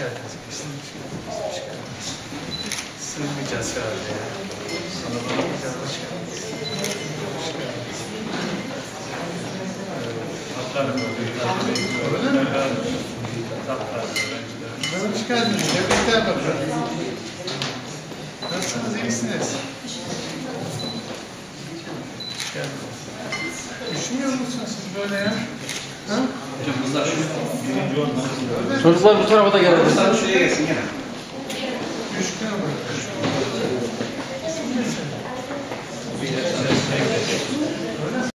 Hoş geldiniz. Hoş geldiniz. Sığmayacağız herhalde ya. Sana bakmayacağız. Hoş geldiniz. Hoş geldiniz. Öyle mi? Hoş geldiniz. Tebrikler bakalım. Nasılsınız? İyisiniz? Hoş geldiniz. Düşünüyor musunuz siz böyle ya? Ha? Çocuklar bu tarafa da gelelim. Sen şuraya gelsin gene.